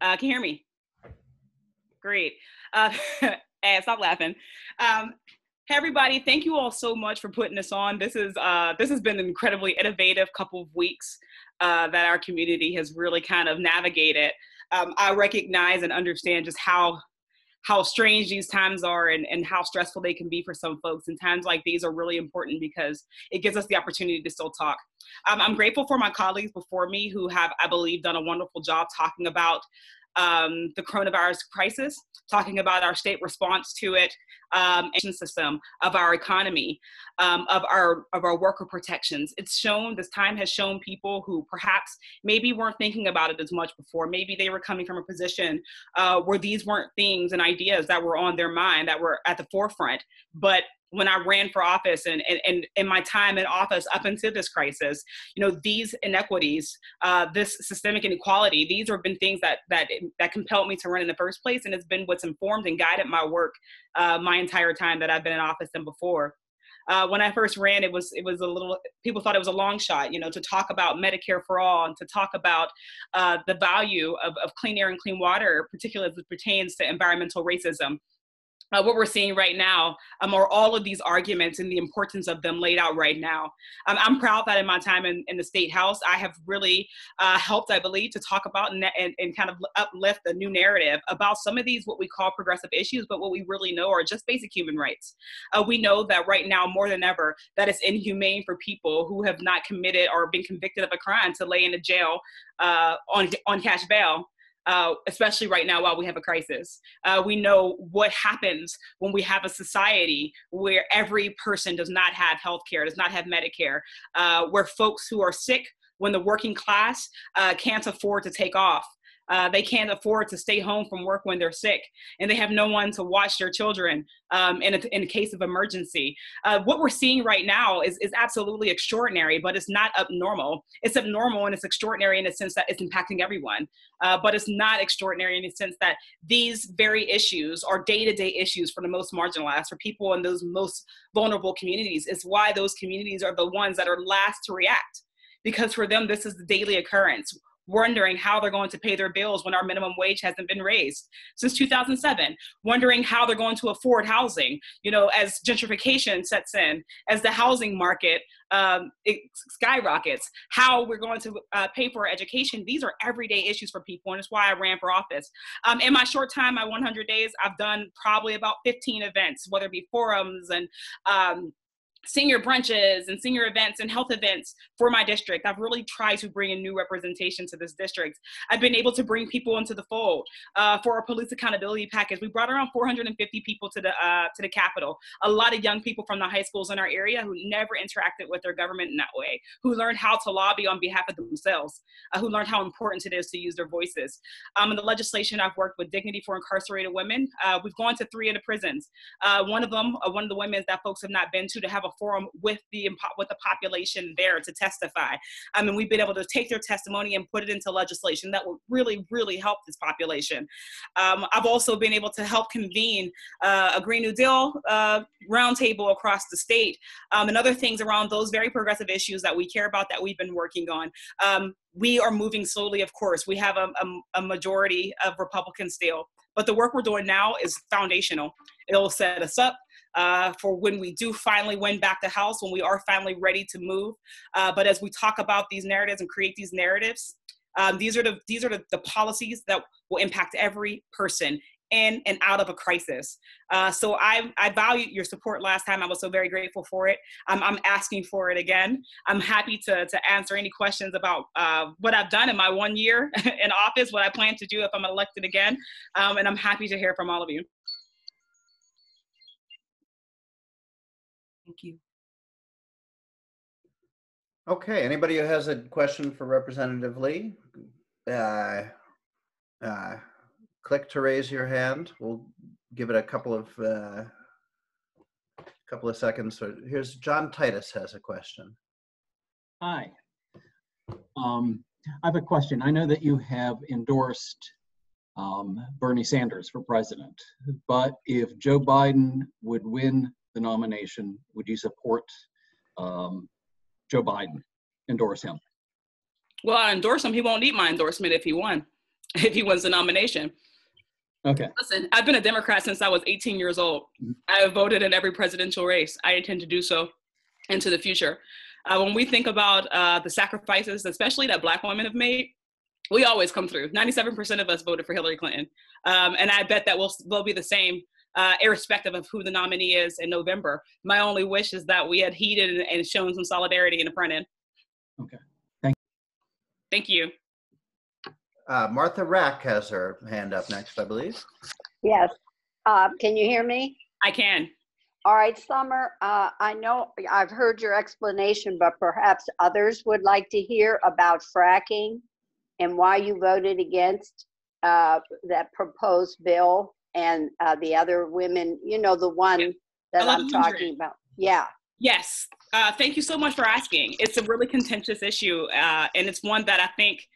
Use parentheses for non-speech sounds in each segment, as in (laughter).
Uh, can you hear me? Great. Uh, hey, (laughs) stop laughing. Um, hey everybody, thank you all so much for putting this on. This is uh, this has been an incredibly innovative couple of weeks uh, that our community has really kind of navigated. Um, I recognize and understand just how how strange these times are and, and how stressful they can be for some folks. And times like these are really important because it gives us the opportunity to still talk. Um, I'm grateful for my colleagues before me who have, I believe, done a wonderful job talking about um, the coronavirus crisis, talking about our state response to it, um, system of our economy, um, of our of our worker protections. It's shown this time has shown people who perhaps maybe weren't thinking about it as much before. Maybe they were coming from a position uh, where these weren't things and ideas that were on their mind that were at the forefront, but when I ran for office and, and, and in my time in office up until this crisis, you know, these inequities, uh, this systemic inequality, these have been things that, that, that compelled me to run in the first place. And it's been what's informed and guided my work uh, my entire time that I've been in office and before. Uh, when I first ran, it was it was a little. People thought it was a long shot, you know, to talk about Medicare for all and to talk about uh, the value of, of clean air and clean water, particularly as it pertains to environmental racism uh, what we're seeing right now um, are all of these arguments and the importance of them laid out right now. Um, I'm proud that in my time in, in the state house, I have really uh, helped, I believe, to talk about and, and, and, kind of uplift the new narrative about some of these what we call progressive issues, but what we really know are just basic human rights. Uh, we know that right now, more than ever, that it's inhumane for people who have not committed or been convicted of a crime to lay in a jail uh, on on cash bail uh, especially right now while we have a crisis. Uh, we know what happens when we have a society where every person does not have health care, does not have Medicare, uh, where folks who are sick when the working class uh, can't afford to take off. Uh, they can't afford to stay home from work when they're sick, and they have no one to watch their children um, in, a, in a case of emergency. Uh, what we're seeing right now is, is absolutely extraordinary, but it's not abnormal. It's abnormal and it's extraordinary in the sense that it's impacting everyone, uh, but it's not extraordinary in the sense that these very issues are day to day issues for the most marginalized, for people in those most vulnerable communities. It's why those communities are the ones that are last to react because for them this is the daily occurrence wondering how they're going to pay their bills when our minimum wage hasn't been raised since 2007 wondering how they're going to afford housing you know as gentrification sets in as the housing market um, skyrockets how we're going to uh, pay for education. These are everyday issues for people and it's why i ran for office. Um, in my short time my 100 days i've done probably about 15 events whether it be forums and um, senior brunches and senior events and health events for my district. I've really tried to bring a new representation to this district. I've been able to bring people into the fold uh, for our police accountability package. We brought around 450 people to the uh, to the Capitol. A lot of young people from the high schools in our area who never interacted with their government in that way, who learned how to lobby on behalf of themselves, uh, who learned how important it is to use their voices. Um, in the legislation, I've worked with Dignity for Incarcerated Women. Uh, we've gone to three of the prisons. Uh, one of them, uh, one of the women that folks have not been to, to have a forum with the with the population there to testify. I mean, we've been able to take their testimony and put it into legislation that will really, really help this population. Um, I've also been able to help convene uh, a Green New Deal uh, roundtable across the state um, and other things around those very progressive issues that we care about that we've been working on. Um, we are moving slowly, of course. We have a, a, a majority of Republicans still, but the work we're doing now is foundational. It'll set us up uh, for when we do finally win back the house, when we are finally ready to move. Uh, but as we talk about these narratives and create these narratives, um, these are the these are the, the policies that will impact every person in and out of a crisis. Uh, so I, I value your support last time. I was so very grateful for it. I'm, I'm asking for it again. I'm happy to, to answer any questions about uh, what I've done in my one year (laughs) in office, what I plan to do if I'm elected again. Um, and I'm happy to hear from all of you. Thank you. Okay, anybody who has a question for Representative Lee, uh, uh, click to raise your hand. We'll give it a couple of uh, couple of seconds. So here's John Titus has a question. Hi. Um, I have a question. I know that you have endorsed um, Bernie Sanders for president, but if Joe Biden would win the nomination, would you support um, Joe Biden, endorse him? Well, I endorse him. He won't need my endorsement if he won. (laughs) if he wins the nomination. Okay. Listen, I've been a Democrat since I was 18 years old. Mhm. I have voted in every presidential race. I intend to do so into the future. Uh, when we think about uh, the sacrifices, especially that Black women have made, we always come through. 97% of us voted for Hillary Clinton. Um, and I bet that will, will be the same, uh, irrespective of who the nominee is in November. My only wish is that we had heeded and, and shown some solidarity in the front end. Okay. Thank you. Thank you. Uh, Martha Rack has her hand up next, I believe. Yes. Uh, Can you hear me? I can. All right, Summer, uh, I know I've heard your explanation, but perhaps others would like to hear about fracking and why you voted against uh, that proposed bill and uh, the other women, you know, the one that I'm talking about. Yeah. Yes. Uh, thank you so much for asking. It's a really contentious issue, uh, and it's one that I think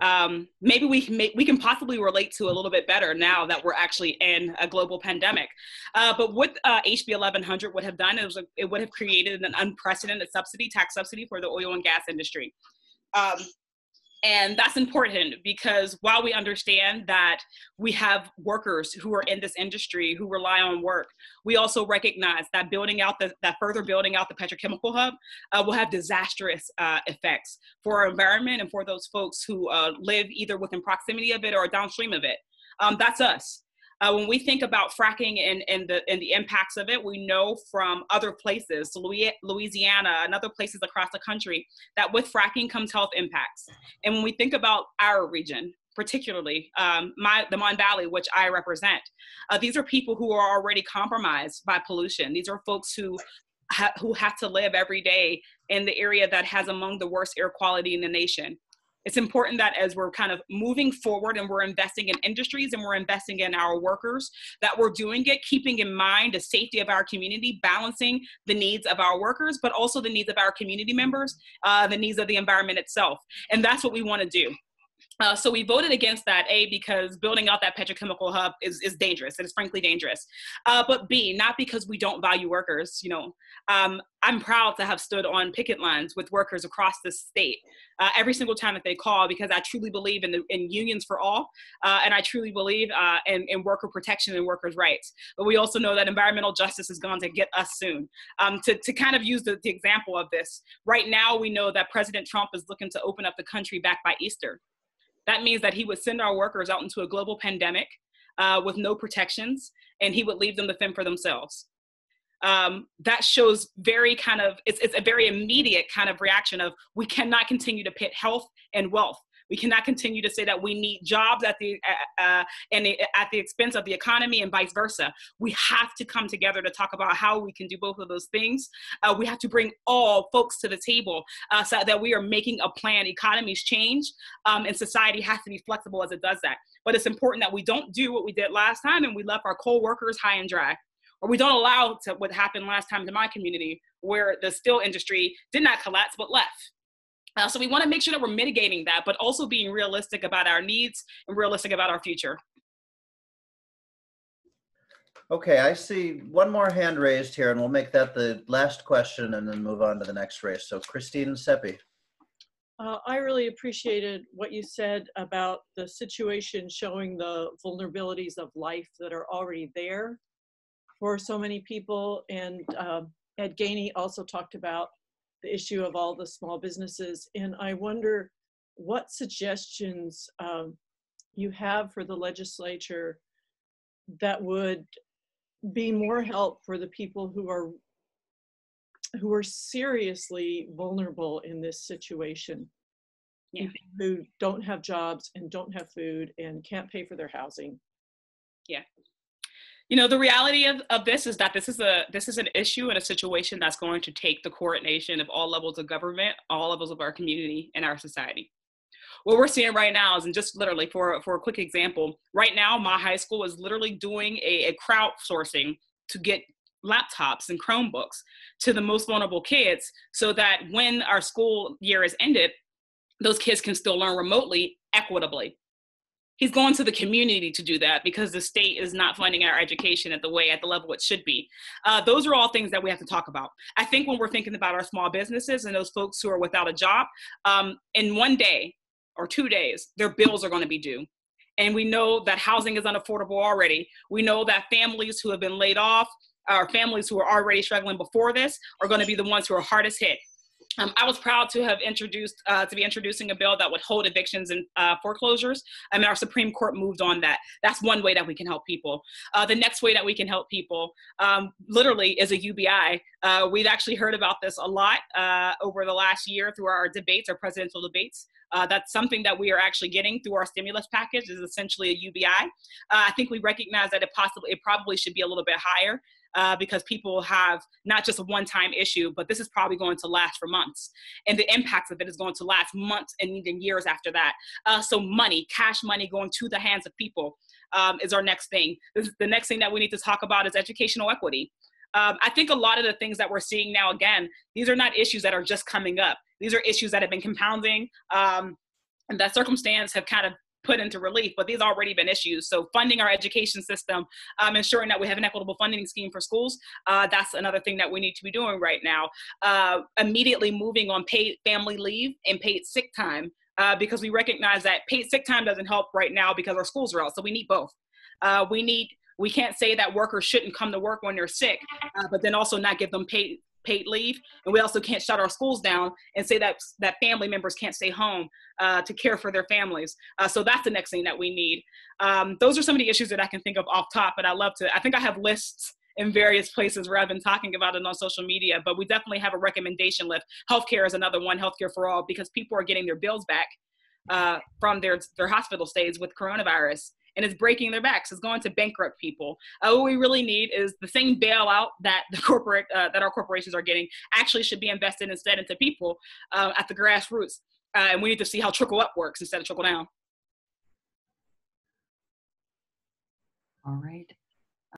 um, maybe we can we can possibly relate to a little bit better now that we're actually in a global pandemic. Uh, but what uh, HB 1100 would have done is it would have created an unprecedented subsidy, tax subsidy for the oil and gas industry. Um, and that's important because while we understand that we have workers who are in this industry who rely on work, we also recognize that building out the, that further building out the petrochemical hub uh, will have disastrous uh, effects for our environment and for those folks who uh, live either within proximity of it or downstream of it. Um, that's us. Uh, when we think about fracking and, and, the, and the impacts of it, we know from other places, Louisiana and other places across the country, that with fracking comes health impacts. And when we think about our region, particularly um, my, the Mon Valley, which I represent, uh, these are people who are already compromised by pollution. These are folks who ha- who have to live every day in the area that has among the worst air quality in the nation. It's important that as we're kind of moving forward and we're investing in industries and we're investing in our workers, that we're doing it keeping in mind the safety of our community, balancing the needs of our workers, but also the needs of our community members, uh, the needs of the environment itself. And that's what we want to do. Uh, so we voted against that, A, because building out that petrochemical hub is, is dangerous. It is frankly dangerous. Uh, but B, not because we don't value workers. You know, um, I'm proud to have stood on picket lines with workers across the state uh, every single time that they call because I truly believe in, the, in unions for all. uh, and I truly believe uh, in, in worker protection and workers' rights. But we also know that environmental justice is going to get us soon. Um, to, to kind of use the, the example of this, right now we know that President Trump is looking to open up the country back by Easter. That means that he would send our workers out into a global pandemic uh, with no protections, and he would leave them to fend for themselves. Um, that shows very kind of it's, it's a very immediate kind of reaction of we cannot continue to pit health and wealth. We cannot continue to say that we need jobs at the uh, uh, and at the expense of the economy and vice versa. We have to come together to talk about how we can do both of those things. Uh, we have to bring all folks to the table uh, so that we are making a plan. Economies change, um, and society has to be flexible as it does that. But it's important that we don't do what we did last time and we left our coal workers high and dry. Or we don't allow to what happened last time to my community, where the steel industry did not collapse but left. Uh, so we want to make sure that we're mitigating that, but also being realistic about our needs and realistic about our future. Okay, I see one more hand raised here, and we'll make that the last question and then move on to the next race. So Christine Seppi. Uh, I really appreciated what you said about the situation showing the vulnerabilities of life that are already there for so many people. And um, Ed Gainey also talked about the issue of all the small businesses. And I wonder what suggestions um, you have for the legislature that would be more help for the people who are who are seriously vulnerable in this situation Yeah. Who don't have jobs and don't have food and can't pay for their housing you know the reality of, of this is that this is a this is an issue and a situation that's going to take the coordination of all levels of government all levels of our community and our society. What we're seeing right now is and just literally for for a quick example right now my high school is literally doing a, a crowdsourcing to get laptops and chromebooks to the most vulnerable kids so that when our school year is ended those kids can still learn remotely equitably he's going to the community to do that because the state is not funding our education at the way at the level it should be uh, those are all things that we have to talk about i think when we're thinking about our small businesses and those folks who are without a job um, in one day or two days their bills are going to be due and we know that housing is unaffordable already. We know that families who have been laid off, or families who are already struggling before this, are going to be the ones who are hardest hit. Um, I was proud to have introduced uh, to be introducing a bill that would hold evictions and uh, foreclosures. I mean, our Supreme Court moved on that. That's one way that we can help people. Uh, the next way that we can help people, um, literally, is a UBI. Uh, we've actually heard about this a lot uh, over the last year through our debates, our presidential debates. Uh, that's something that we are actually getting through our stimulus package is essentially a UBI. I think we recognize that it possibly it probably should be a little bit higher uh, because people have not just a one time issue, but this is probably going to last for months. And the impacts of it is going to last months and even years after that. Uh, so, money, cash money going to the hands of people um, is our next thing. This, the next thing that we need to talk about is educational equity. Um, I think a lot of the things that we're seeing now, again, these are not issues that are just coming up. These are issues that have been compounding um, and that circumstance have kind of put into relief, but these already been issues. So funding our education system, um, ensuring that we have an equitable funding scheme for schools, uh, that's another thing that we need to be doing right now. Uh, immediately moving on paid family leave and paid sick time uh, because we recognize that paid sick time doesn't help right now because our schools are out. So we need both. Uh, we need we can't say that workers shouldn't come to work when they're sick, uh, but then also not give them paid paid leave. And we also can't shut our schools down and say that that family members can't stay home uh, to care for their families. Uh, so that's the next thing that we need. Um, those are some of the issues that I can think of off top, but I love to, I think I have lists in various places where I've been talking about it on social media, but we definitely have a recommendation list. Healthcare is another one, healthcare for all, because people are getting their bills back uh, from their, their hospital stays with coronavirus and it's breaking their backs. It's going to bankrupt people. Uh, what we really need is the same bailout that the corporate uh, that our corporations are getting actually should be invested instead into people uh, at the grassroots. Uh, and we need to see how trickle up works instead of trickle down. All right.